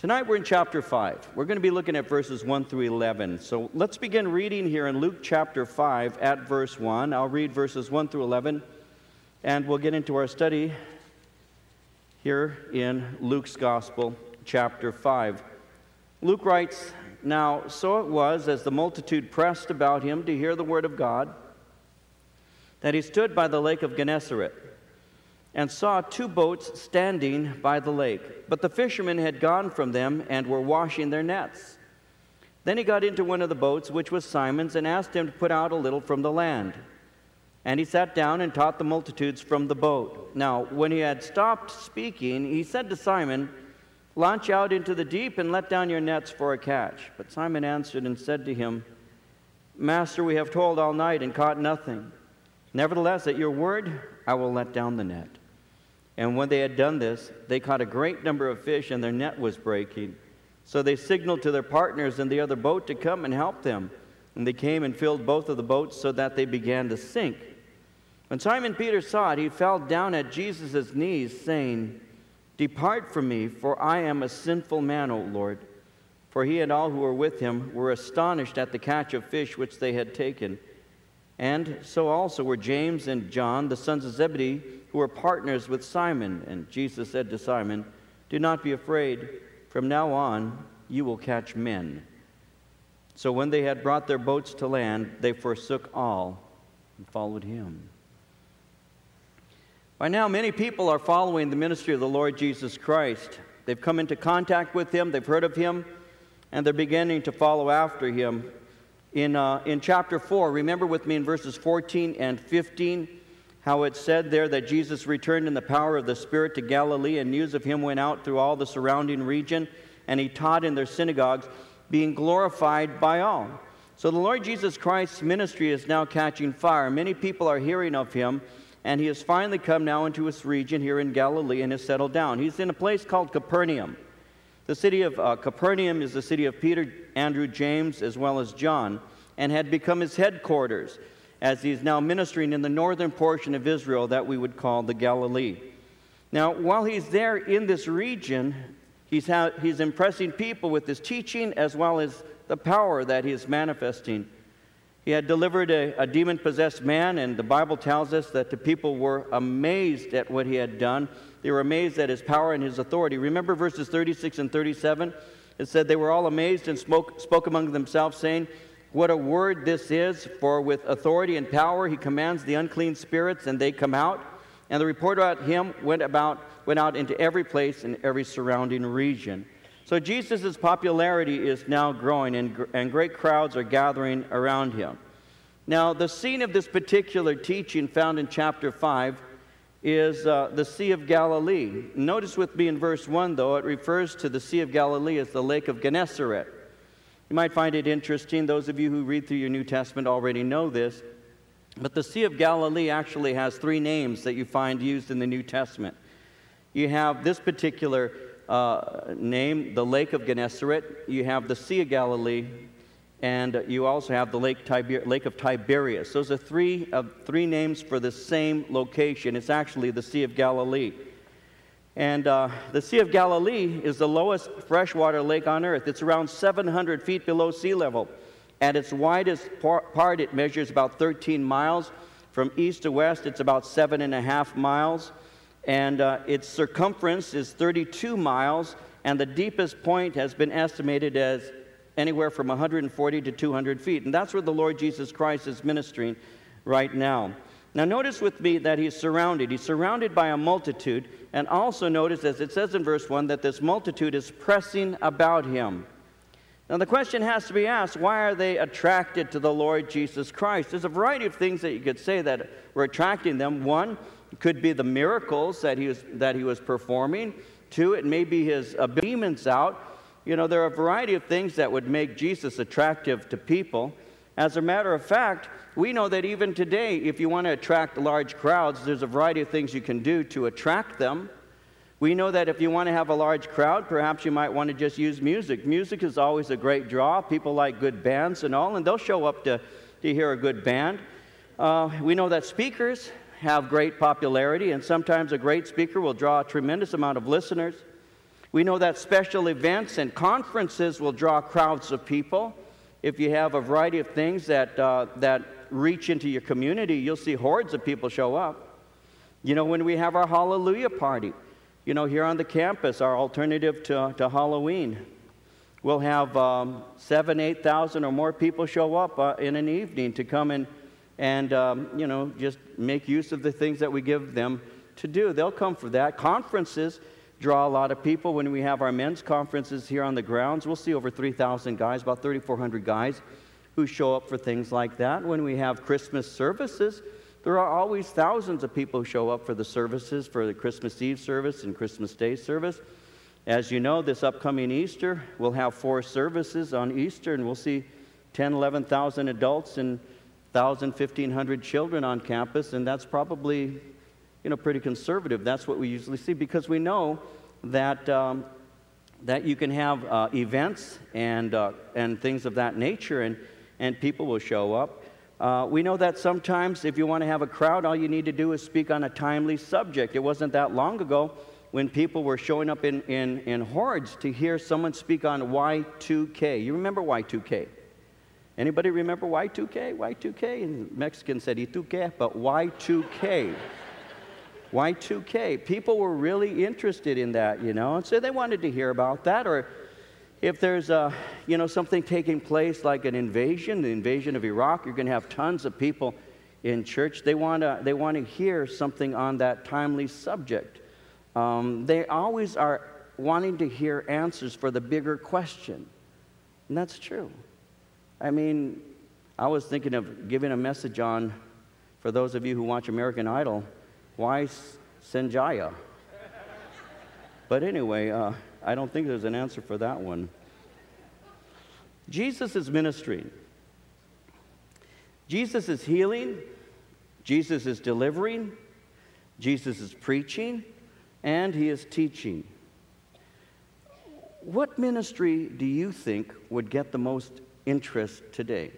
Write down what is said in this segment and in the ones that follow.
Tonight we're in chapter 5. We're going to be looking at verses 1 through 11. So let's begin reading here in Luke chapter 5 at verse 1. I'll read verses 1 through 11, and we'll get into our study here in Luke's Gospel, chapter 5. Luke writes, Now so it was, as the multitude pressed about him to hear the word of God, that he stood by the lake of Gennesaret and saw two boats standing by the lake. But the fishermen had gone from them and were washing their nets. Then he got into one of the boats, which was Simon's, and asked him to put out a little from the land. And he sat down and taught the multitudes from the boat. Now, when he had stopped speaking, he said to Simon, Launch out into the deep and let down your nets for a catch. But Simon answered and said to him, Master, we have toiled all night and caught nothing. Nevertheless, at your word, I will let down the net. And when they had done this, they caught a great number of fish, and their net was breaking. So they signaled to their partners in the other boat to come and help them. And they came and filled both of the boats so that they began to sink. When Simon Peter saw it, he fell down at Jesus' knees, saying, Depart from me, for I am a sinful man, O Lord. For he and all who were with him were astonished at the catch of fish which they had taken. And so also were James and John, the sons of Zebedee who were partners with Simon. And Jesus said to Simon, Do not be afraid. From now on, you will catch men. So when they had brought their boats to land, they forsook all and followed him. By now, many people are following the ministry of the Lord Jesus Christ. They've come into contact with him, they've heard of him, and they're beginning to follow after him. In, uh, in chapter 4, remember with me in verses 14 and 15 how it said there that Jesus returned in the power of the Spirit to Galilee, and news of him went out through all the surrounding region, and he taught in their synagogues, being glorified by all. So the Lord Jesus Christ's ministry is now catching fire. Many people are hearing of him, and he has finally come now into his region here in Galilee and has settled down. He's in a place called Capernaum. The city of uh, Capernaum is the city of Peter, Andrew, James, as well as John, and had become his headquarters as he's now ministering in the northern portion of Israel that we would call the Galilee. Now, while he's there in this region, he's, ha- he's impressing people with his teaching as well as the power that he is manifesting. He had delivered a, a demon possessed man, and the Bible tells us that the people were amazed at what he had done. They were amazed at his power and his authority. Remember verses 36 and 37? It said, They were all amazed and spoke, spoke among themselves, saying, what a word this is, for with authority and power he commands the unclean spirits, and they come out. And the report about him went, about, went out into every place in every surrounding region. So Jesus' popularity is now growing, and, and great crowds are gathering around him. Now, the scene of this particular teaching found in chapter 5 is uh, the Sea of Galilee. Notice with me in verse 1, though, it refers to the Sea of Galilee as the Lake of Gennesaret. You might find it interesting. Those of you who read through your New Testament already know this. But the Sea of Galilee actually has three names that you find used in the New Testament. You have this particular uh, name, the Lake of Gennesaret. You have the Sea of Galilee. And you also have the Lake, Tiber- Lake of Tiberias. Those are three, uh, three names for the same location. It's actually the Sea of Galilee. And uh, the Sea of Galilee is the lowest freshwater lake on earth. It's around 700 feet below sea level. At its widest part, it measures about 13 miles. From east to west, it's about seven and a half miles. And uh, its circumference is 32 miles. And the deepest point has been estimated as anywhere from 140 to 200 feet. And that's where the Lord Jesus Christ is ministering right now. Now, notice with me that he's surrounded. He's surrounded by a multitude, and also notice, as it says in verse 1, that this multitude is pressing about him. Now, the question has to be asked why are they attracted to the Lord Jesus Christ? There's a variety of things that you could say that were attracting them. One could be the miracles that he was, that he was performing, two, it may be his uh, demons out. You know, there are a variety of things that would make Jesus attractive to people. As a matter of fact, we know that even today, if you want to attract large crowds, there's a variety of things you can do to attract them. We know that if you want to have a large crowd, perhaps you might want to just use music. Music is always a great draw. People like good bands and all, and they'll show up to, to hear a good band. Uh, we know that speakers have great popularity, and sometimes a great speaker will draw a tremendous amount of listeners. We know that special events and conferences will draw crowds of people. If you have a variety of things that, uh, that reach into your community, you'll see hordes of people show up. You know, when we have our Hallelujah party, you know, here on the campus, our alternative to, to Halloween, we'll have um, seven, 8,000 or more people show up uh, in an evening to come and, and um, you know, just make use of the things that we give them to do. They'll come for that. Conferences, draw a lot of people. When we have our men's conferences here on the grounds, we'll see over 3,000 guys, about 3,400 guys who show up for things like that. When we have Christmas services, there are always thousands of people who show up for the services, for the Christmas Eve service and Christmas Day service. As you know, this upcoming Easter, we'll have four services on Easter, and we'll see 10, 11,000 adults and 1,000, 1,500 children on campus, and that's probably you know, pretty conservative. That's what we usually see because we know that, um, that you can have uh, events and, uh, and things of that nature, and, and people will show up. Uh, we know that sometimes if you want to have a crowd, all you need to do is speak on a timely subject. It wasn't that long ago when people were showing up in, in, in hordes to hear someone speak on Y2K. You remember Y2K? Anybody remember Y2K? Y2K? And Mexican said Y2K, but Y2K. Y2K. People were really interested in that, you know, and so they wanted to hear about that. Or if there's a, you know, something taking place like an invasion, the invasion of Iraq, you're going to have tons of people in church. They want to they want to hear something on that timely subject. Um, they always are wanting to hear answers for the bigger question, and that's true. I mean, I was thinking of giving a message on, for those of you who watch American Idol why Sanjaya? But anyway, uh, I don't think there's an answer for that one. Jesus is ministering. Jesus is healing. Jesus is delivering. Jesus is preaching. And he is teaching. What ministry do you think would get the most interest today?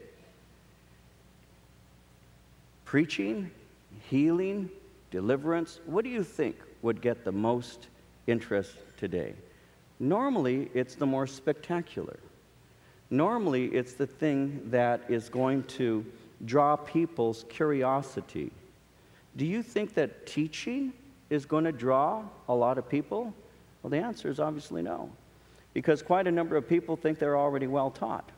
Preaching, healing, deliverance, what do you think would get the most interest today? Normally, it's the more spectacular. Normally, it's the thing that is going to draw people's curiosity. Do you think that teaching is going to draw a lot of people? Well, the answer is obviously no, because quite a number of people think they're already well taught,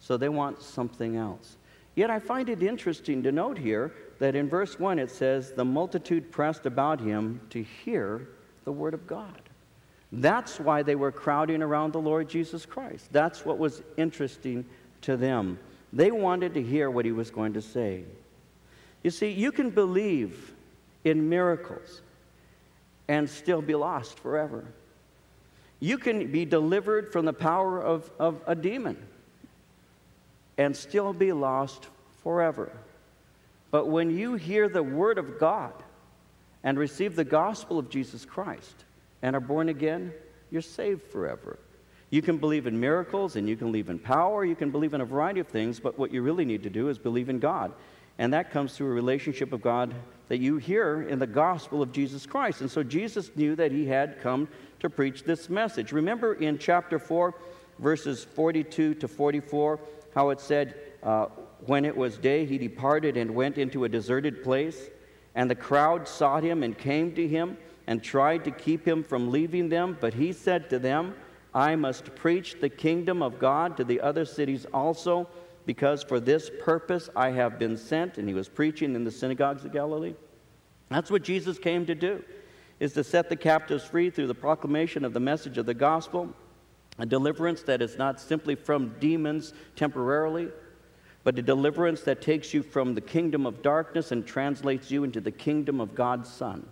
so they want something else. Yet I find it interesting to note here that in verse 1 it says, The multitude pressed about him to hear the word of God. That's why they were crowding around the Lord Jesus Christ. That's what was interesting to them. They wanted to hear what he was going to say. You see, you can believe in miracles and still be lost forever. You can be delivered from the power of, of a demon and still be lost forever. But when you hear the word of God and receive the gospel of Jesus Christ and are born again, you're saved forever. You can believe in miracles and you can believe in power, you can believe in a variety of things, but what you really need to do is believe in God. And that comes through a relationship of God that you hear in the gospel of Jesus Christ. And so Jesus knew that he had come to preach this message. Remember in chapter 4, verses 42 to 44, how it said, uh, when it was day, he departed and went into a deserted place, and the crowd sought him and came to him and tried to keep him from leaving them. But he said to them, I must preach the kingdom of God to the other cities also, because for this purpose I have been sent. And he was preaching in the synagogues of Galilee. That's what Jesus came to do, is to set the captives free through the proclamation of the message of the gospel, a deliverance that is not simply from demons temporarily, but a deliverance that takes you from the kingdom of darkness and translates you into the kingdom of God's Son.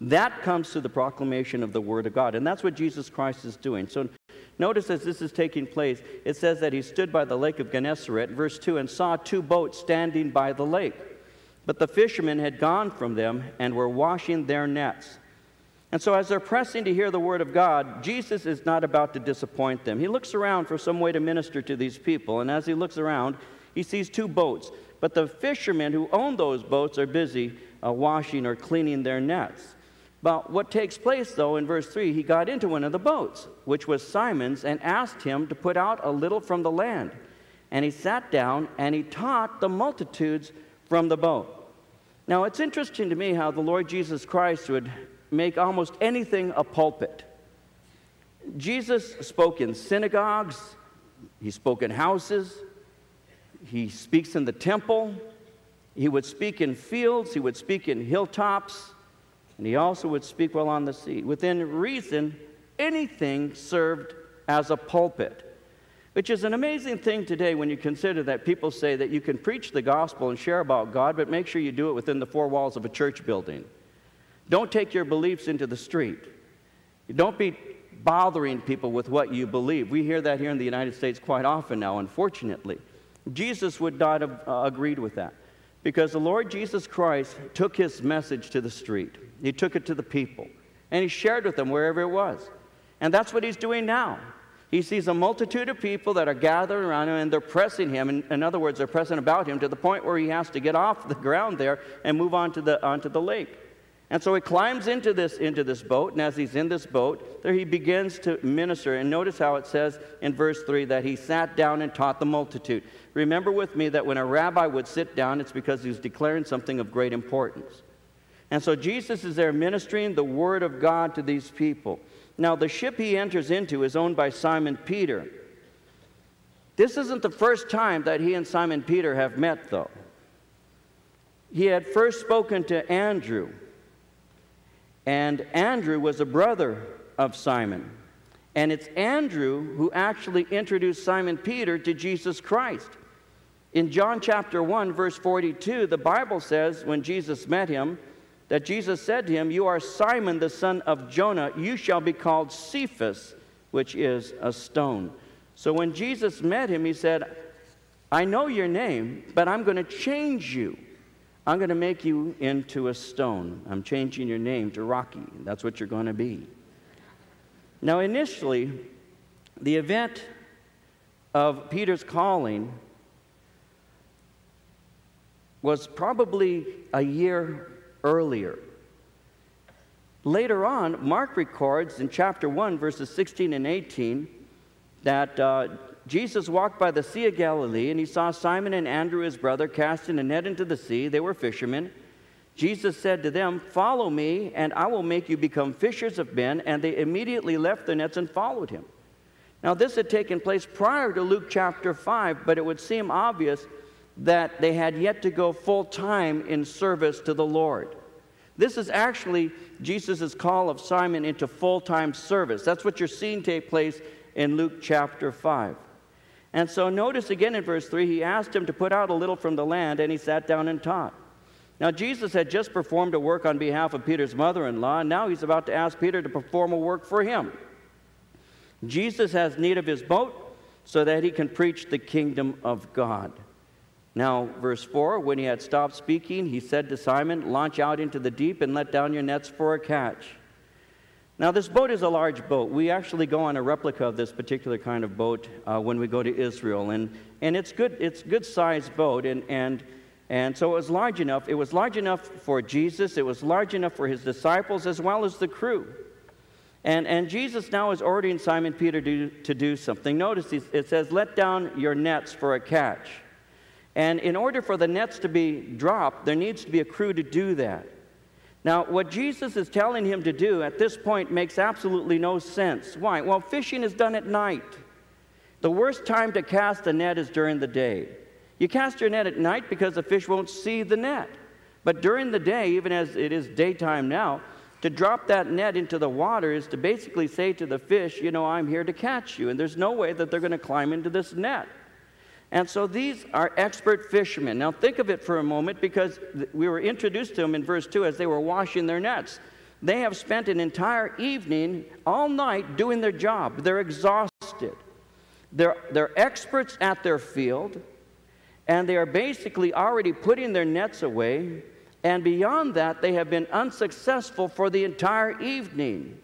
That comes through the proclamation of the Word of God. And that's what Jesus Christ is doing. So notice as this is taking place, it says that he stood by the lake of Gennesaret, verse 2, and saw two boats standing by the lake. But the fishermen had gone from them and were washing their nets. And so, as they're pressing to hear the word of God, Jesus is not about to disappoint them. He looks around for some way to minister to these people. And as he looks around, he sees two boats, but the fishermen who own those boats are busy uh, washing or cleaning their nets. But what takes place, though, in verse 3, he got into one of the boats, which was Simon's, and asked him to put out a little from the land. And he sat down and he taught the multitudes from the boat. Now, it's interesting to me how the Lord Jesus Christ would make almost anything a pulpit. Jesus spoke in synagogues, he spoke in houses, he speaks in the temple, he would speak in fields, he would speak in hilltops. And he also would speak while on the sea. Within reason, anything served as a pulpit. Which is an amazing thing today when you consider that people say that you can preach the gospel and share about God, but make sure you do it within the four walls of a church building. Don't take your beliefs into the street. Don't be bothering people with what you believe. We hear that here in the United States quite often now, unfortunately. Jesus would not have uh, agreed with that because the Lord Jesus Christ took his message to the street. He took it to the people and he shared with them wherever it was. And that's what he's doing now. He sees a multitude of people that are gathered around him and they're pressing him. In, in other words, they're pressing about him to the point where he has to get off the ground there and move on to the, onto the lake. And so he climbs into this, into this boat, and as he's in this boat, there he begins to minister. And notice how it says in verse 3 that he sat down and taught the multitude. Remember with me that when a rabbi would sit down, it's because he was declaring something of great importance. And so Jesus is there ministering the word of God to these people. Now, the ship he enters into is owned by Simon Peter. This isn't the first time that he and Simon Peter have met, though. He had first spoken to Andrew, and Andrew was a brother of Simon. And it's Andrew who actually introduced Simon Peter to Jesus Christ. In John chapter 1, verse 42, the Bible says when Jesus met him, that Jesus said to him, You are Simon the son of Jonah, you shall be called Cephas, which is a stone. So when Jesus met him, he said, I know your name, but I'm going to change you. I'm going to make you into a stone. I'm changing your name to Rocky. That's what you're going to be. Now, initially, the event of Peter's calling was probably a year earlier. Later on, Mark records in chapter 1, verses 16 and 18, that uh, Jesus walked by the Sea of Galilee and he saw Simon and Andrew, his brother, casting a net into the sea. They were fishermen. Jesus said to them, Follow me, and I will make you become fishers of men. And they immediately left their nets and followed him. Now, this had taken place prior to Luke chapter 5, but it would seem obvious that they had yet to go full time in service to the Lord. This is actually Jesus' call of Simon into full time service. That's what you're seeing take place in Luke chapter 5. And so notice again in verse 3, he asked him to put out a little from the land, and he sat down and taught. Now, Jesus had just performed a work on behalf of Peter's mother in law, and now he's about to ask Peter to perform a work for him. Jesus has need of his boat so that he can preach the kingdom of God. Now, verse 4 when he had stopped speaking, he said to Simon, Launch out into the deep and let down your nets for a catch. Now, this boat is a large boat. We actually go on a replica of this particular kind of boat uh, when we go to Israel. And, and it's good, it's good sized boat. And, and, and so it was large enough. It was large enough for Jesus, it was large enough for his disciples as well as the crew. And, and Jesus now is ordering Simon Peter to, to do something. Notice it says, Let down your nets for a catch. And in order for the nets to be dropped, there needs to be a crew to do that. Now, what Jesus is telling him to do at this point makes absolutely no sense. Why? Well, fishing is done at night. The worst time to cast a net is during the day. You cast your net at night because the fish won't see the net. But during the day, even as it is daytime now, to drop that net into the water is to basically say to the fish, you know, I'm here to catch you. And there's no way that they're going to climb into this net. And so these are expert fishermen. Now think of it for a moment because we were introduced to them in verse 2 as they were washing their nets. They have spent an entire evening, all night, doing their job. They're exhausted. They're, they're experts at their field, and they are basically already putting their nets away. And beyond that, they have been unsuccessful for the entire evening.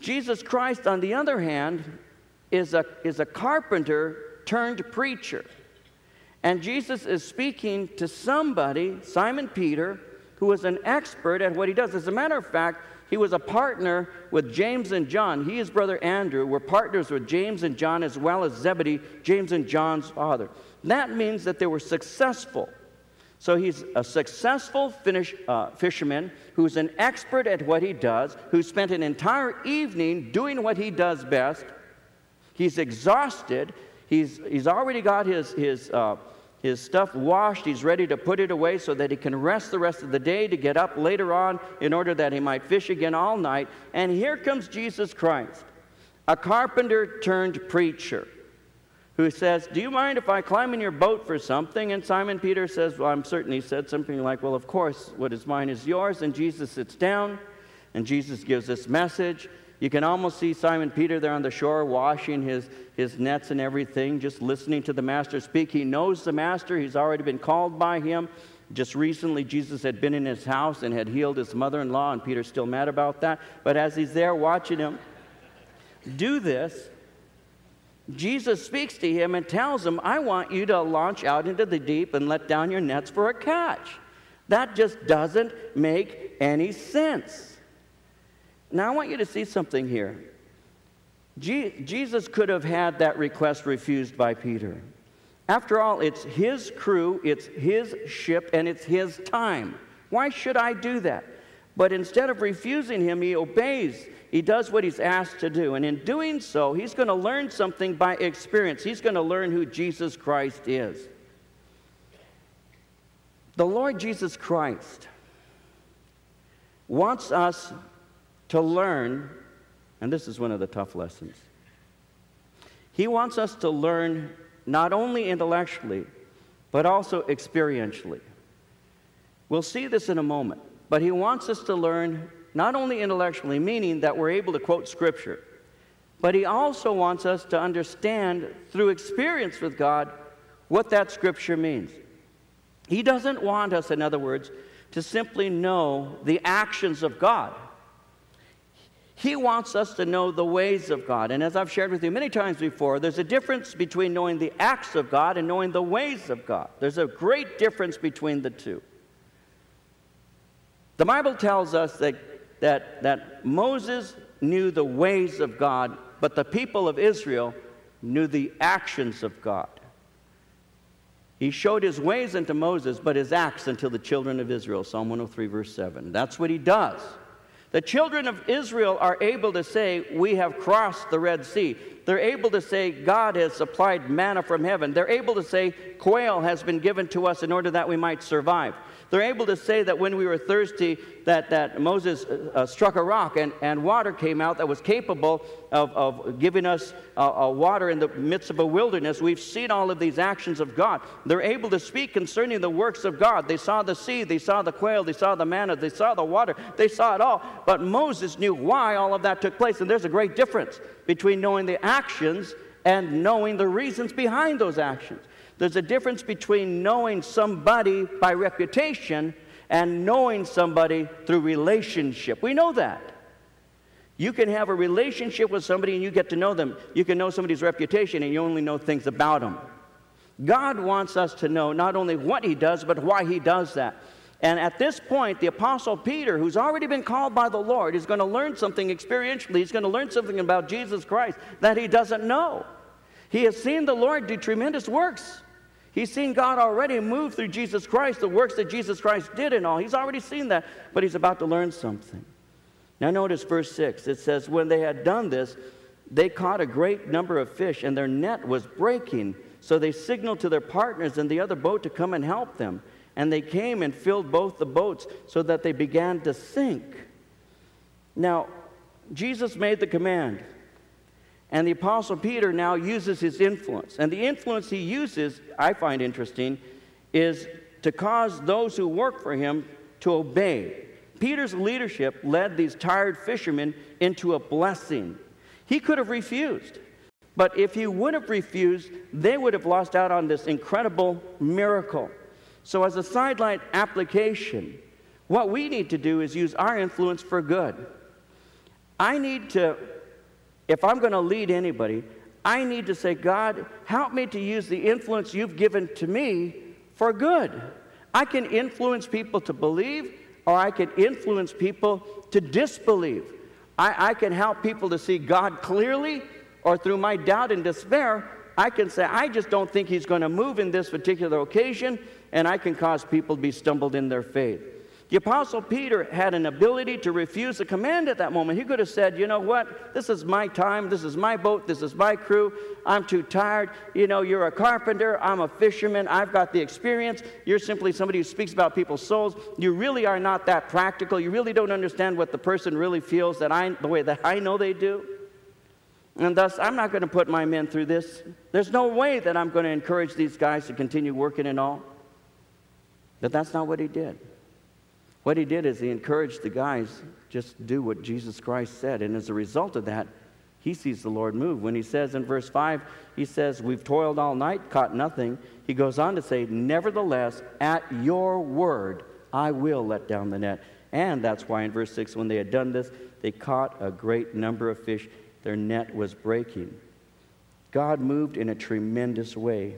Jesus Christ, on the other hand, is a, is a carpenter turned preacher. And Jesus is speaking to somebody, Simon Peter, who is an expert at what he does. As a matter of fact, he was a partner with James and John. He, his brother Andrew, were partners with James and John as well as Zebedee, James and John's father. That means that they were successful. So he's a successful uh, fisherman who's an expert at what he does, who spent an entire evening doing what he does best. He's exhausted. He's, he's already got his, his, uh, his stuff washed. He's ready to put it away so that he can rest the rest of the day to get up later on in order that he might fish again all night. And here comes Jesus Christ, a carpenter turned preacher who says, Do you mind if I climb in your boat for something? And Simon Peter says, Well, I'm certain he said something like, Well, of course, what is mine is yours. And Jesus sits down, and Jesus gives this message. You can almost see Simon Peter there on the shore washing his, his nets and everything, just listening to the master speak. He knows the master, he's already been called by him. Just recently, Jesus had been in his house and had healed his mother in law, and Peter's still mad about that. But as he's there watching him do this, Jesus speaks to him and tells him, I want you to launch out into the deep and let down your nets for a catch. That just doesn't make any sense. Now, I want you to see something here. Je- Jesus could have had that request refused by Peter. After all, it's his crew, it's his ship, and it's his time. Why should I do that? But instead of refusing him, he obeys he does what he's asked to do. And in doing so, he's going to learn something by experience. He's going to learn who Jesus Christ is. The Lord Jesus Christ wants us to learn, and this is one of the tough lessons. He wants us to learn not only intellectually, but also experientially. We'll see this in a moment, but he wants us to learn not only intellectually, meaning that we're able to quote Scripture, but He also wants us to understand through experience with God what that Scripture means. He doesn't want us, in other words, to simply know the actions of God. He wants us to know the ways of God. And as I've shared with you many times before, there's a difference between knowing the acts of God and knowing the ways of God. There's a great difference between the two. The Bible tells us that that, that Moses knew the ways of God, but the people of Israel knew the actions of God. He showed his ways unto Moses, but his acts unto the children of Israel. Psalm 103, verse 7. That's what he does. The children of Israel are able to say, We have crossed the Red Sea. They're able to say, God has supplied manna from heaven. They're able to say, Quail has been given to us in order that we might survive. They're able to say that when we were thirsty, that, that Moses uh, uh, struck a rock and, and water came out that was capable of, of giving us uh, water in the midst of a wilderness. We've seen all of these actions of God. They're able to speak concerning the works of God. They saw the sea, they saw the quail, they saw the manna, they saw the water, they saw it all. But Moses knew why all of that took place. And there's a great difference between knowing the actions and knowing the reasons behind those actions. There's a difference between knowing somebody by reputation and knowing somebody through relationship. We know that. You can have a relationship with somebody and you get to know them. You can know somebody's reputation and you only know things about them. God wants us to know not only what He does, but why He does that. And at this point, the Apostle Peter, who's already been called by the Lord, is going to learn something experientially. He's going to learn something about Jesus Christ that he doesn't know. He has seen the Lord do tremendous works. He's seen God already move through Jesus Christ, the works that Jesus Christ did and all. He's already seen that, but he's about to learn something. Now, notice verse 6. It says, When they had done this, they caught a great number of fish, and their net was breaking. So they signaled to their partners in the other boat to come and help them. And they came and filled both the boats so that they began to sink. Now, Jesus made the command and the Apostle Peter now uses his influence. And the influence he uses, I find interesting, is to cause those who work for him to obey. Peter's leadership led these tired fishermen into a blessing. He could have refused. But if he would have refused, they would have lost out on this incredible miracle. So, as a sideline application, what we need to do is use our influence for good. I need to if I'm going to lead anybody, I need to say, God, help me to use the influence you've given to me for good. I can influence people to believe. or I can influence people to disbelieve. I, I can help people to see God clearly, or through my doubt and despair, I can say, I just don't think He's going to move in this particular occasion, and I can cause people to be stumbled in their faith. The Apostle Peter had an ability to refuse a command at that moment. He could have said, You know what? This is my time. This is my boat. This is my crew. I'm too tired. You know, you're a carpenter. I'm a fisherman. I've got the experience. You're simply somebody who speaks about people's souls. You really are not that practical. You really don't understand what the person really feels that I, the way that I know they do. And thus, I'm not going to put my men through this. There's no way that I'm going to encourage these guys to continue working and all. But that's not what he did. What he did is he encouraged the guys just do what Jesus Christ said. And as a result of that, he sees the Lord move. When he says in verse 5, he says, We've toiled all night, caught nothing. He goes on to say, Nevertheless, at your word, I will let down the net. And that's why in verse 6, when they had done this, they caught a great number of fish. Their net was breaking. God moved in a tremendous way.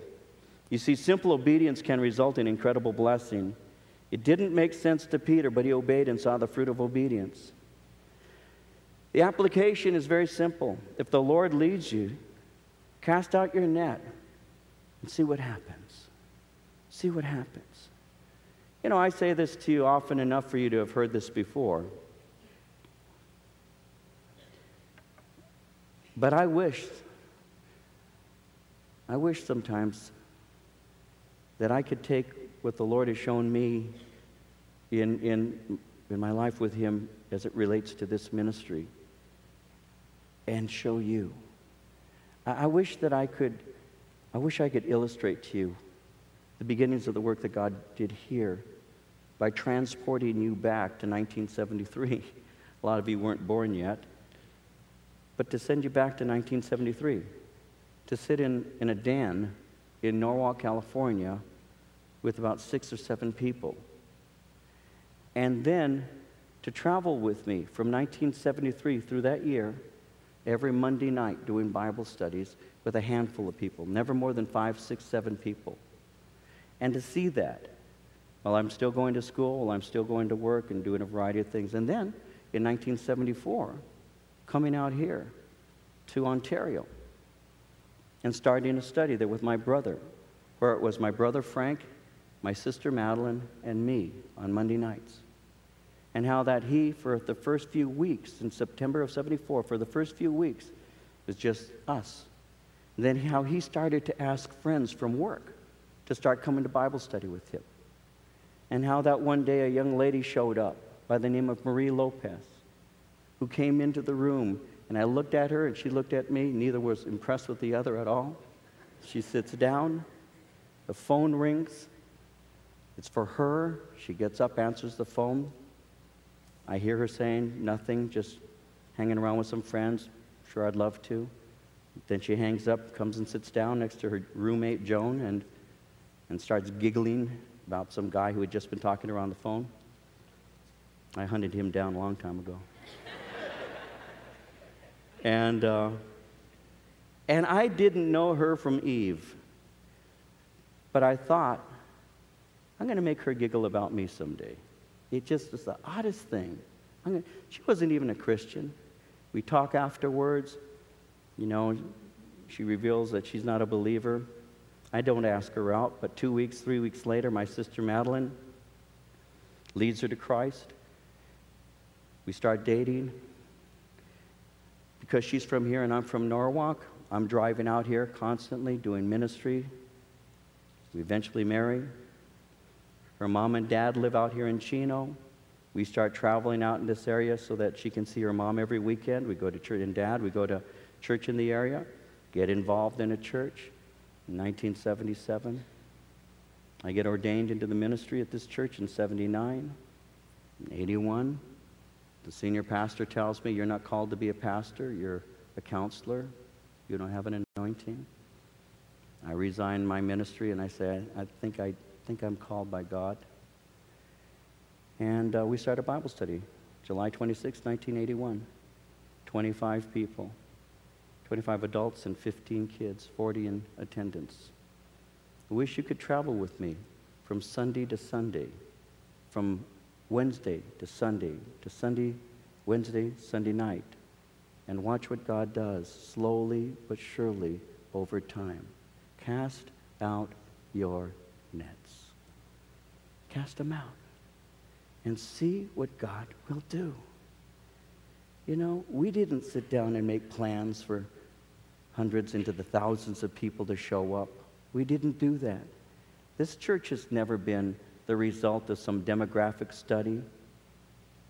You see, simple obedience can result in incredible blessing. It didn't make sense to Peter, but he obeyed and saw the fruit of obedience. The application is very simple. If the Lord leads you, cast out your net and see what happens. See what happens. You know, I say this to you often enough for you to have heard this before. But I wish, I wish sometimes that I could take what the Lord has shown me in, in, in my life with Him as it relates to this ministry and show you. I, I wish that I could, I wish I could illustrate to you the beginnings of the work that God did here by transporting you back to 1973. A lot of you weren't born yet. But to send you back to 1973, to sit in, in a den in Norwalk, California, with about six or seven people. And then to travel with me from 1973 through that year, every Monday night doing Bible studies with a handful of people, never more than five, six, seven people. And to see that while I'm still going to school, while I'm still going to work and doing a variety of things. And then in 1974, coming out here to Ontario and starting a study there with my brother, where it was my brother Frank my sister Madeline, and me on Monday nights. And how that he, for the first few weeks in September of 74, for the first few weeks, was just us. And then how he started to ask friends from work to start coming to Bible study with him. And how that one day a young lady showed up by the name of Marie Lopez, who came into the room. And I looked at her and she looked at me. Neither was impressed with the other at all. She sits down, the phone rings, it's for her. She gets up, answers the phone. I hear her saying nothing, just hanging around with some friends. Sure, I'd love to. Then she hangs up, comes and sits down next to her roommate, Joan, and, and starts giggling about some guy who had just been talking to her on the phone. I hunted him down a long time ago. and, uh, and I didn't know her from Eve. But I thought, I'm going to make her giggle about me someday. It just was the oddest thing. Gonna, she wasn't even a Christian. We talk afterwards. You know, she reveals that she's not a believer. I don't ask her out, but two weeks, three weeks later, my sister Madeline leads her to Christ. We start dating. Because she's from here and I'm from Norwalk, I'm driving out here constantly doing ministry. We eventually marry. Her mom and dad live out here in Chino. We start traveling out in this area so that she can see her mom every weekend. We go to church and dad. We go to church in the area, get involved in a church. In 1977, I get ordained into the ministry at this church in 79. In 81, the senior pastor tells me, You're not called to be a pastor, you're a counselor. You don't have an anointing. I resign my ministry and I say, I think I think I'm called by God. And uh, we started a Bible study July 26, 1981. 25 people, 25 adults and 15 kids, 40 in attendance. I wish you could travel with me from Sunday to Sunday, from Wednesday to Sunday to Sunday, Wednesday, Sunday night, and watch what God does slowly but surely over time. Cast out your nets. Cast them out and see what God will do. You know, we didn't sit down and make plans for hundreds into the thousands of people to show up. We didn't do that. This church has never been the result of some demographic study,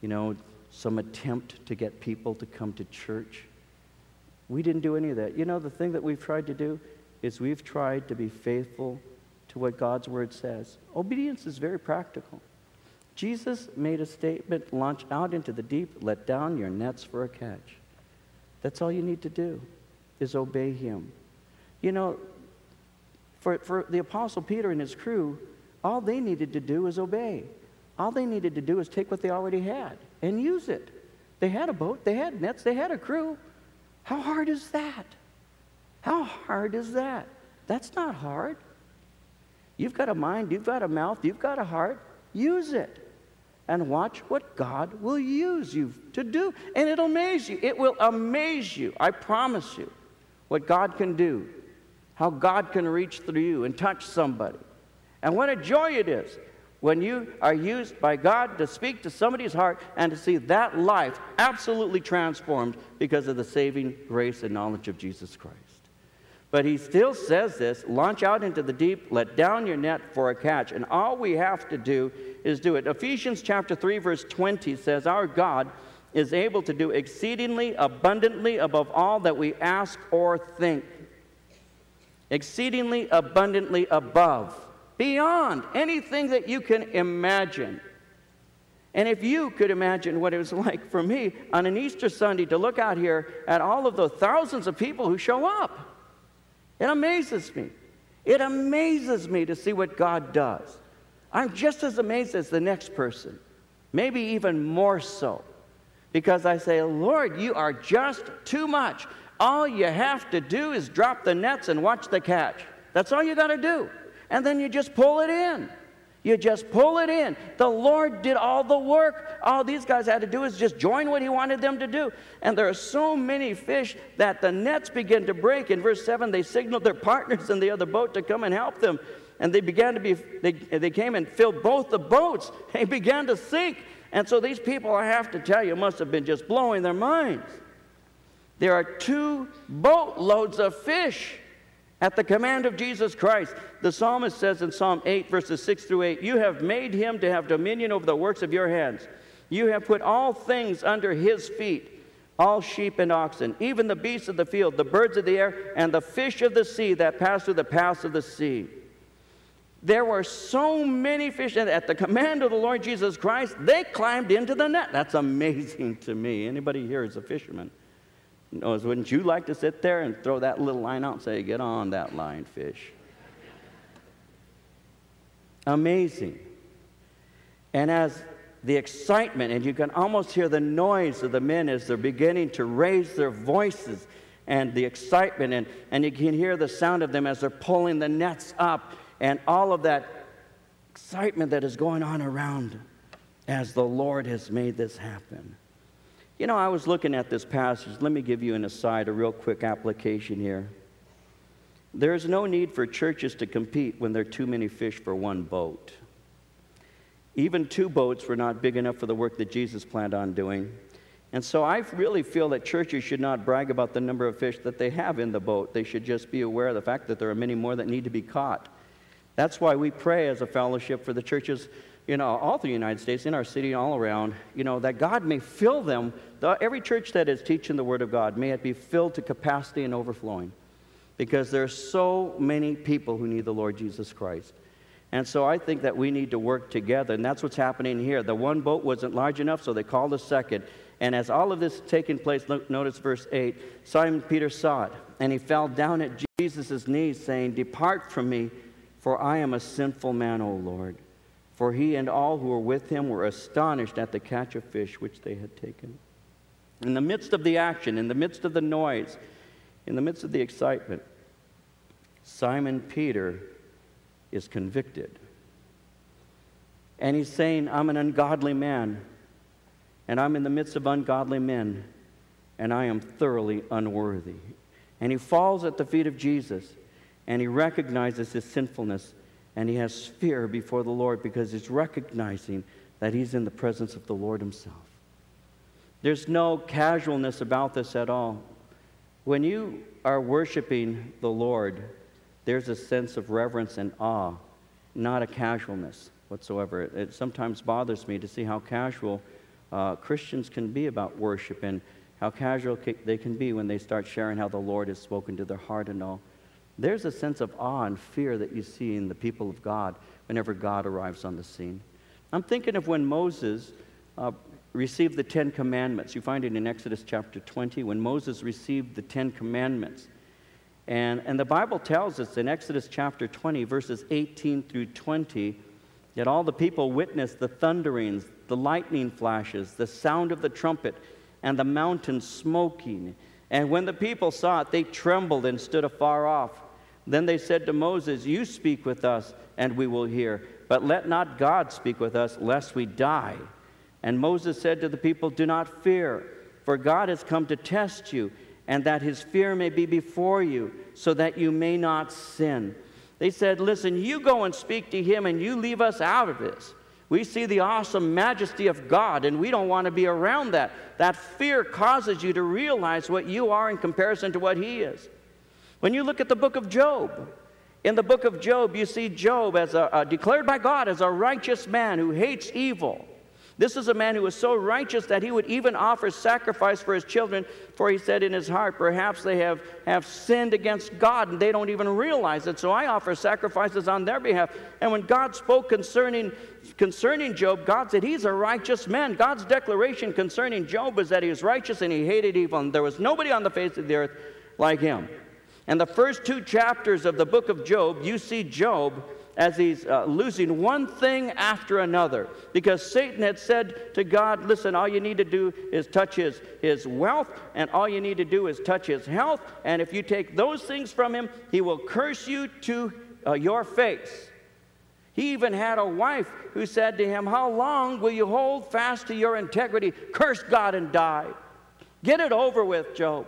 you know, some attempt to get people to come to church. We didn't do any of that. You know, the thing that we've tried to do is we've tried to be faithful to what God's word says. Obedience is very practical. Jesus made a statement launch out into the deep, let down your nets for a catch. That's all you need to do, is obey him. You know, for, for the Apostle Peter and his crew, all they needed to do was obey. All they needed to do was take what they already had and use it. They had a boat, they had nets, they had a crew. How hard is that? How hard is that? That's not hard. You've got a mind, you've got a mouth, you've got a heart. Use it and watch what God will use you to do. And it'll amaze you. It will amaze you. I promise you what God can do, how God can reach through you and touch somebody. And what a joy it is when you are used by God to speak to somebody's heart and to see that life absolutely transformed because of the saving grace and knowledge of Jesus Christ. But he still says this launch out into the deep, let down your net for a catch. And all we have to do is do it. Ephesians chapter 3, verse 20 says, Our God is able to do exceedingly abundantly above all that we ask or think. Exceedingly abundantly above, beyond anything that you can imagine. And if you could imagine what it was like for me on an Easter Sunday to look out here at all of the thousands of people who show up it amazes me. It amazes me to see what God does. I'm just as amazed as the next person, maybe even more so, because I say, Lord, you are just too much. All you have to do is drop the nets and watch the catch. That's all you got to do. And then you just pull it in. You just pull it in. The Lord did all the work. All these guys had to do is just join what He wanted them to do. And there are so many fish that the nets begin to break. In verse 7, they signaled their partners in the other boat to come and help them. And they began to be, they, they came and filled both the boats. They began to sink. And so these people, I have to tell you, must have been just blowing their minds. There are two boatloads of fish at the command of Jesus Christ, the psalmist says in Psalm 8, verses 6 through 8, You have made him to have dominion over the works of your hands. You have put all things under his feet, all sheep and oxen, even the beasts of the field, the birds of the air, and the fish of the sea that pass through the paths of the sea. There were so many fish, and at the command of the Lord Jesus Christ, they climbed into the net. That's amazing to me. Anybody here is a fisherman knows, wouldn't you like to sit there and throw that little line out and say, Get on that line, fish? Amazing. And as the excitement, and you can almost hear the noise of the men as they're beginning to raise their voices, and the excitement, and, and you can hear the sound of them as they're pulling the nets up, and all of that excitement that is going on around as the Lord has made this happen. You know, I was looking at this passage. Let me give you an aside, a real quick application here. There is no need for churches to compete when there are too many fish for one boat. Even two boats were not big enough for the work that Jesus planned on doing. And so I really feel that churches should not brag about the number of fish that they have in the boat. They should just be aware of the fact that there are many more that need to be caught. That's why we pray as a fellowship for the churches you know, all through the United States, in our city, all around, you know, that God may fill them. The, every church that is teaching the Word of God, may it be filled to capacity and overflowing. Because there are so many people who need the Lord Jesus Christ. And so I think that we need to work together, and that's what's happening here. The one boat wasn't large enough, so they called a second. And as all of this is taking place, look, notice verse 8 Simon Peter saw it, and he fell down at Jesus' knees, saying, Depart from me, for I am a sinful man, O Lord. For he and all who were with him were astonished at the catch of fish which they had taken. In the midst of the action, in the midst of the noise, in the midst of the excitement, Simon Peter is convicted. And he's saying, I'm an ungodly man, and I'm in the midst of ungodly men, and I am thoroughly unworthy. And he falls at the feet of Jesus, and he recognizes his sinfulness, and he has fear before the Lord because he's recognizing that he's in the presence of the Lord himself. There's no casualness about this at all. When you are worshiping the Lord, there's a sense of reverence and awe, not a casualness whatsoever. It, it sometimes bothers me to see how casual uh, Christians can be about worship and how casual they can be when they start sharing how the Lord has spoken to their heart and all. There's a sense of awe and fear that you see in the people of God whenever God arrives on the scene. I'm thinking of when Moses uh, received the Ten Commandments. You find it in Exodus chapter 20, when Moses received the Ten Commandments. And, and the Bible tells us in Exodus chapter 20, verses 18 through 20, that all the people witnessed the thunderings, the lightning flashes, the sound of the trumpet, and the mountain smoking. And when the people saw it, they trembled and stood afar off. Then they said to Moses, You speak with us, and we will hear. But let not God speak with us, lest we die. And Moses said to the people, Do not fear, for God has come to test you and that his fear may be before you, so that you may not sin. They said, Listen, you go and speak to him, and you leave us out of this. We see the awesome majesty of God, and we don't want to be around that. That fear causes you to realize what you are in comparison to what he is. When you look at the book of Job, in the book of Job, you see Job as a, uh, declared by God as a righteous man who hates evil. This is a man who was so righteous that he would even offer sacrifice for his children, for he said in his heart, Perhaps they have, have sinned against God and they don't even realize it. So I offer sacrifices on their behalf. And when God spoke concerning, concerning Job, God said, He's a righteous man. God's declaration concerning Job was that he was righteous and he hated evil. And there was nobody on the face of the earth like him. And the first two chapters of the book of Job, you see Job as he's uh, losing one thing after another. Because Satan had said to God, Listen, all you need to do is touch his, his wealth, and all you need to do is touch his health. And if you take those things from him, he will curse you to uh, your face. He even had a wife who said to him, How long will you hold fast to your integrity? Curse God and die. Get it over with, Job.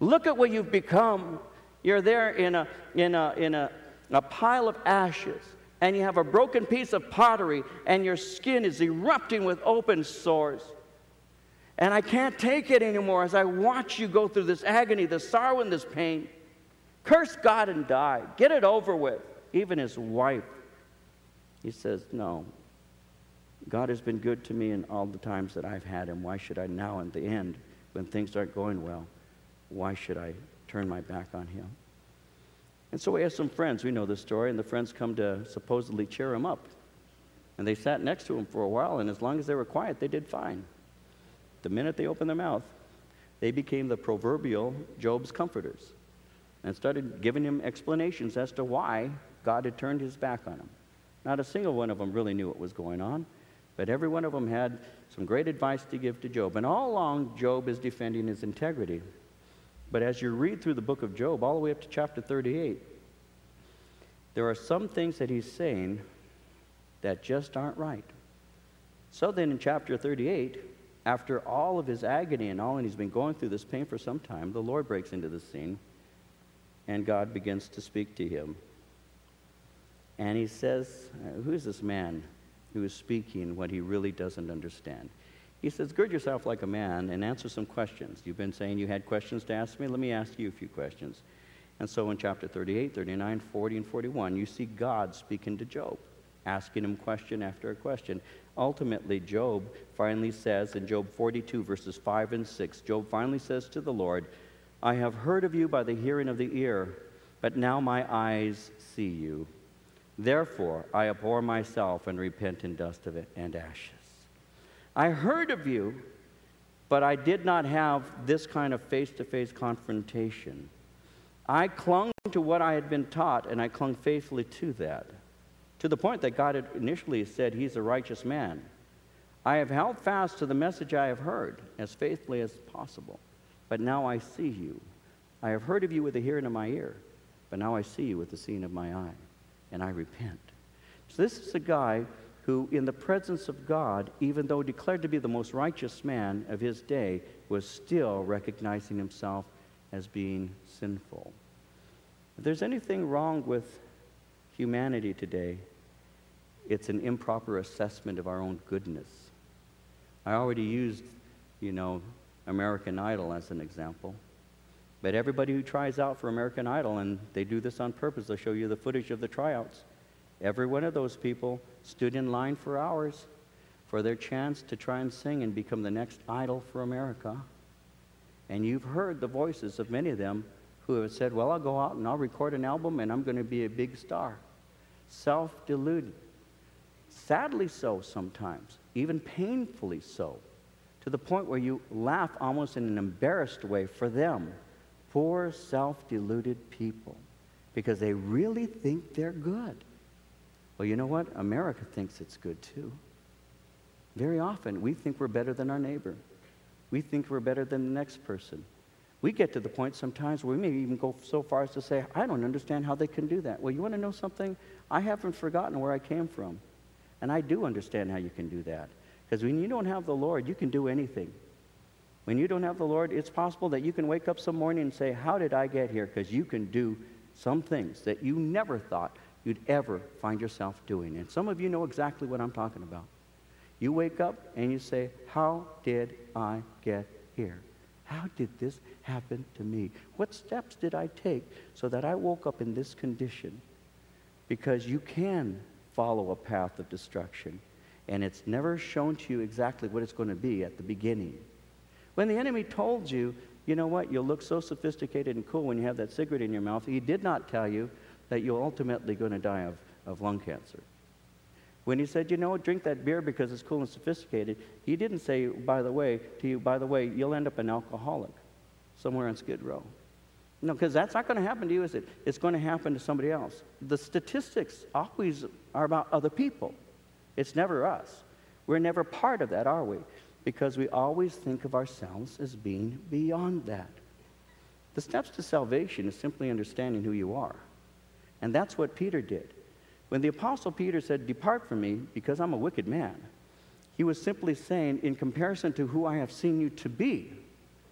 Look at what you've become. You're there in a, in a, in a, a pile of ashes, and you have a broken piece of pottery, and your skin is erupting with open sores. And I can't take it anymore as I watch you go through this agony, this sorrow, and this pain. Curse God and die. Get it over with. Even his wife, he says, No. God has been good to me in all the times that I've had him. Why should I now, in the end, when things aren't going well, why should I turn my back on him? And so he has some friends. We know the story, and the friends come to supposedly cheer him up. And they sat next to him for a while, and as long as they were quiet, they did fine. The minute they opened their mouth, they became the proverbial Job's comforters and started giving him explanations as to why God had turned his back on him. Not a single one of them really knew what was going on, but every one of them had some great advice to give to Job. And all along, Job is defending his integrity. But as you read through the book of Job, all the way up to chapter 38, there are some things that he's saying that just aren't right. So then in chapter 38, after all of his agony and all, and he's been going through this pain for some time, the Lord breaks into the scene and God begins to speak to him. And he says, Who is this man who is speaking what he really doesn't understand? He says, Gird yourself like a man and answer some questions. You've been saying you had questions to ask me. Let me ask you a few questions. And so in chapter 38, 39, 40, and 41, you see God speaking to Job, asking him question after question. Ultimately, Job finally says in Job 42, verses 5 and 6, Job finally says to the Lord, I have heard of you by the hearing of the ear, but now my eyes see you. Therefore, I abhor myself and repent in dust and ashes. I heard of you, but I did not have this kind of face to face confrontation. I clung to what I had been taught, and I clung faithfully to that, to the point that God had initially said, He's a righteous man. I have held fast to the message I have heard as faithfully as possible, but now I see you. I have heard of you with the hearing of my ear, but now I see you with the seeing of my eye, and I repent. So, this is a guy who, in the presence of God, even though declared to be the most righteous man of his day, was still recognizing himself as being sinful. If there's anything wrong with humanity today, it's an improper assessment of our own goodness. I already used, you know, American Idol as an example. But everybody who tries out for American Idol, and they do this on purpose, they'll show you the footage of the tryouts. Every one of those people stood in line for hours for their chance to try and sing and become the next idol for America. And you've heard the voices of many of them who have said, Well, I'll go out and I'll record an album and I'm going to be a big star. Self deluded. Sadly, so sometimes, even painfully so, to the point where you laugh almost in an embarrassed way for them. Poor, self deluded people, because they really think they're good. Well, you know what? America thinks it's good too. Very often, we think we're better than our neighbor. We think we're better than the next person. We get to the point sometimes where we may even go so far as to say, I don't understand how they can do that. Well, you want to know something? I haven't forgotten where I came from. And I do understand how you can do that. Because when you don't have the Lord, you can do anything. When you don't have the Lord, it's possible that you can wake up some morning and say, How did I get here? Because you can do some things that you never thought you'd ever find yourself doing. And some of you know exactly what I'm talking about. You wake up and you say, How did I get here? How did this happen to me? What steps did I take so that I woke up in this condition? Because you can follow a path of destruction, and it's never shown to you exactly what it's going to be at the beginning. When the enemy told you, you know what, you'll look so sophisticated and cool when you have that cigarette in your mouth, he did not tell you that you're ultimately going to die of, of lung cancer. When he said, you know, drink that beer because it's cool and sophisticated, he didn't say, by the way, to you, by the way, you'll end up an alcoholic somewhere on Skid Row. No, because that's not going to happen to you, is it? It's going to happen to somebody else. The statistics always are about other people. It's never us. We're never part of that, are we? Because we always think of ourselves as being beyond that. The steps to salvation is simply understanding who you are. And that's what Peter did. When the Apostle Peter said, Depart from me because I'm a wicked man, he was simply saying, in comparison to who I have seen you to be.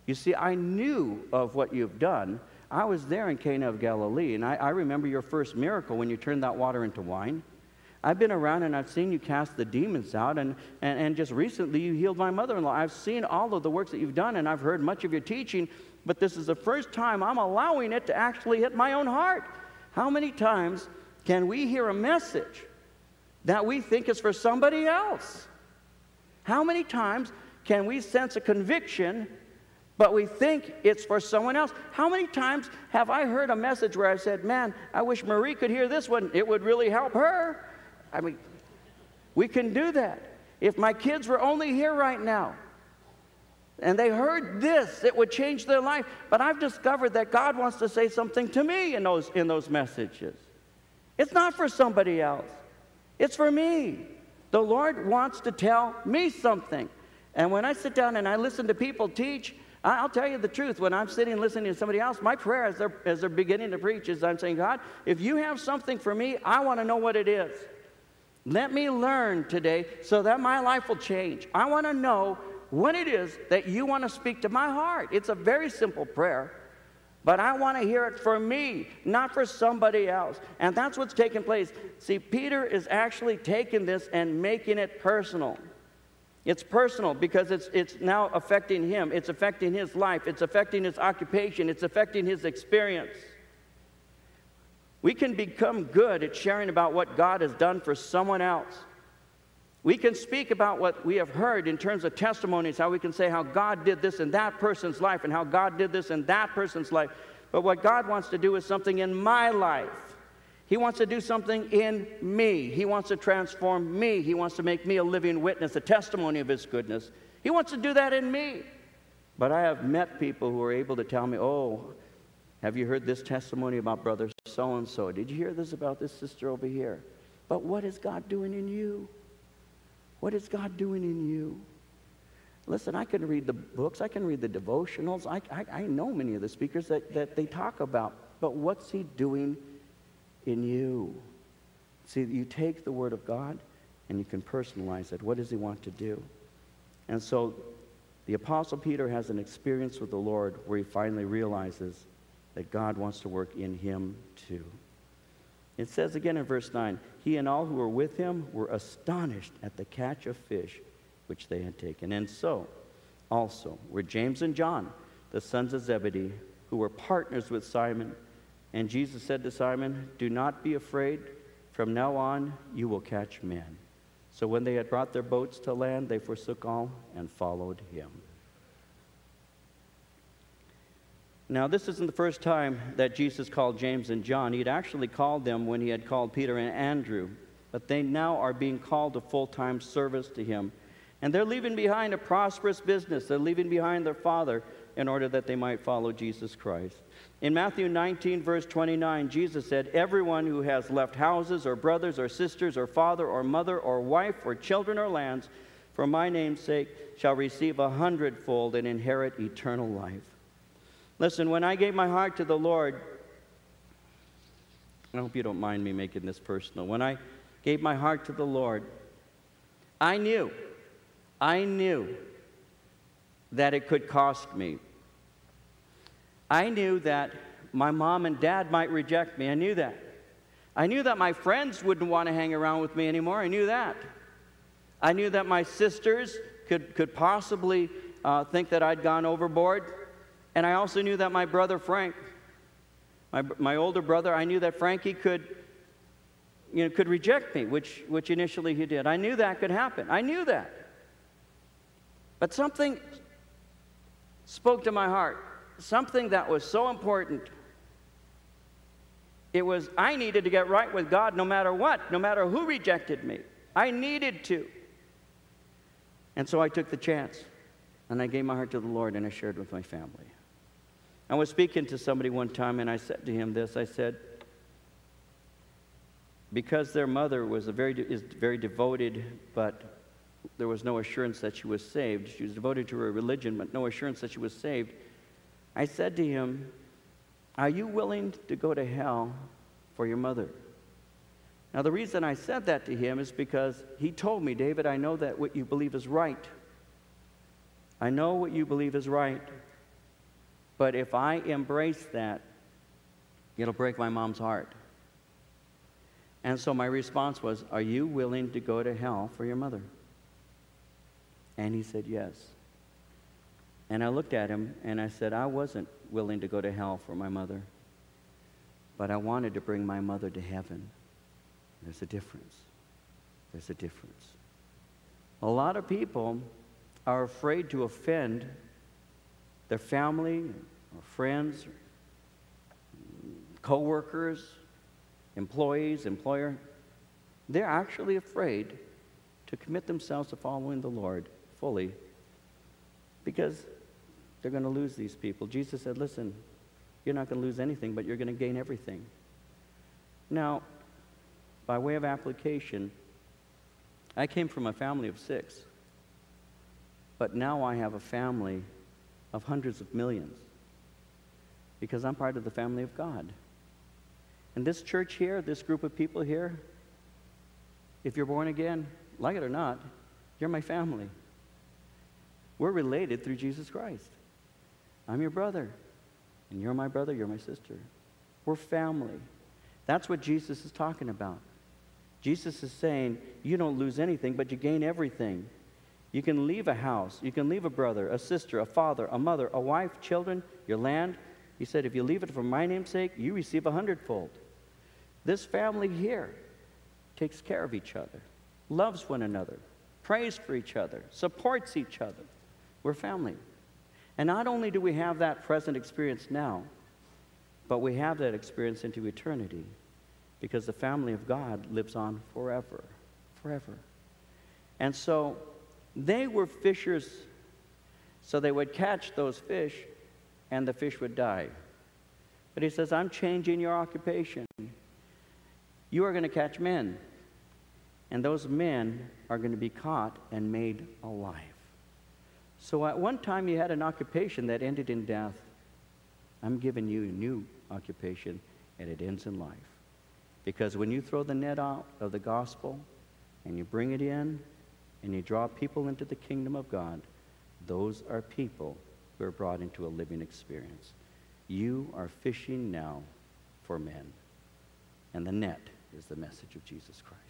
You see, I knew of what you've done. I was there in Cana of Galilee, and I, I remember your first miracle when you turned that water into wine. I've been around and I've seen you cast the demons out, and, and, and just recently you healed my mother in law. I've seen all of the works that you've done, and I've heard much of your teaching, but this is the first time I'm allowing it to actually hit my own heart. How many times can we hear a message that we think is for somebody else? How many times can we sense a conviction, but we think it's for someone else? How many times have I heard a message where I said, Man, I wish Marie could hear this one, it would really help her? I mean, we can do that. If my kids were only here right now, and they heard this, it would change their life. But I've discovered that God wants to say something to me in those, in those messages. It's not for somebody else, it's for me. The Lord wants to tell me something. And when I sit down and I listen to people teach, I'll tell you the truth. When I'm sitting listening to somebody else, my prayer as they're, as they're beginning to preach is I'm saying, God, if you have something for me, I want to know what it is. Let me learn today so that my life will change. I want to know what it is that you want to speak to my heart. It's a very simple prayer. But I want to hear it for me, not for somebody else. And that's what's taking place. See, Peter is actually taking this and making it personal. It's personal because it's, it's now affecting him, it's affecting his life, it's affecting his occupation, it's affecting his experience. We can become good at sharing about what God has done for someone else. We can speak about what we have heard in terms of testimonies, how we can say how God did this in that person's life and how God did this in that person's life. But what God wants to do is something in my life. He wants to do something in me. He wants to transform me. He wants to make me a living witness, a testimony of His goodness. He wants to do that in me. But I have met people who are able to tell me, oh, have you heard this testimony about brother so and so? Did you hear this about this sister over here? But what is God doing in you? What is God doing in you? Listen, I can read the books, I can read the devotionals, I, I, I know many of the speakers that, that they talk about, but what's He doing in you? See, you take the Word of God and you can personalize it. What does he want to do? And so the Apostle Peter has an experience with the Lord where he finally realizes that God wants to work in him too. It says again in verse 9 He and all who were with him were astonished at the catch of fish which they had taken. And so also were James and John, the sons of Zebedee, who were partners with Simon. And Jesus said to Simon, Do not be afraid. From now on, you will catch men. So when they had brought their boats to land, they forsook all and followed him. Now, this isn't the first time that Jesus called James and John. He had actually called them when he had called Peter and Andrew, but they now are being called to full time service to him. And they're leaving behind a prosperous business, they're leaving behind their father in order that they might follow Jesus Christ. In Matthew 19, verse 29, Jesus said, Everyone who has left houses or brothers or sisters or father or mother or wife or children or lands for my name's sake shall receive a hundredfold and inherit eternal life. Listen, when I gave my heart to the Lord, I hope you don't mind me making this personal. When I gave my heart to the Lord, I knew, I knew that it could cost me. I knew that my mom and dad might reject me. I knew that. I knew that my friends wouldn't want to hang around with me anymore. I knew that. I knew that my sisters could, could possibly uh, think that I'd gone overboard. And I also knew that my brother Frank, my, my older brother, I knew that Frankie could, you know, could reject me, which, which initially he did. I knew that could happen. I knew that. But something spoke to my heart, something that was so important. It was, I needed to get right with God no matter what, no matter who rejected me. I needed to. And so I took the chance and I gave my heart to the Lord and I shared with my family. I was speaking to somebody one time and I said to him this I said, because their mother was a very, is very devoted, but there was no assurance that she was saved. She was devoted to her religion, but no assurance that she was saved. I said to him, Are you willing to go to hell for your mother? Now, the reason I said that to him is because he told me, David, I know that what you believe is right. I know what you believe is right. But if I embrace that, it'll break my mom's heart. And so my response was, Are you willing to go to hell for your mother? And he said, Yes. And I looked at him and I said, I wasn't willing to go to hell for my mother, but I wanted to bring my mother to heaven. There's a difference. There's a difference. A lot of people are afraid to offend their family or friends, co-workers, employees, employer, they're actually afraid to commit themselves to following the Lord fully because they're going to lose these people. Jesus said, listen, you're not going to lose anything, but you're going to gain everything. Now, by way of application, I came from a family of six, but now I have a family of hundreds of millions because I'm part of the family of God. And this church here, this group of people here, if you're born again, like it or not, you're my family. We're related through Jesus Christ. I'm your brother, and you're my brother, you're my sister. We're family. That's what Jesus is talking about. Jesus is saying, you don't lose anything, but you gain everything. You can leave a house, you can leave a brother, a sister, a father, a mother, a wife, children, your land. He said, if you leave it for my name's sake, you receive a hundredfold. This family here takes care of each other, loves one another, prays for each other, supports each other. We're family. And not only do we have that present experience now, but we have that experience into eternity because the family of God lives on forever. Forever. And so they were fishers, so they would catch those fish and the fish would die. But he says, I'm changing your occupation. You are going to catch men, and those men are going to be caught and made alive. So at one time you had an occupation that ended in death. I'm giving you a new occupation, and it ends in life. Because when you throw the net out of the gospel, and you bring it in and you draw people into the kingdom of God, those are people who are brought into a living experience. You are fishing now for men, and the net is the message of Jesus Christ.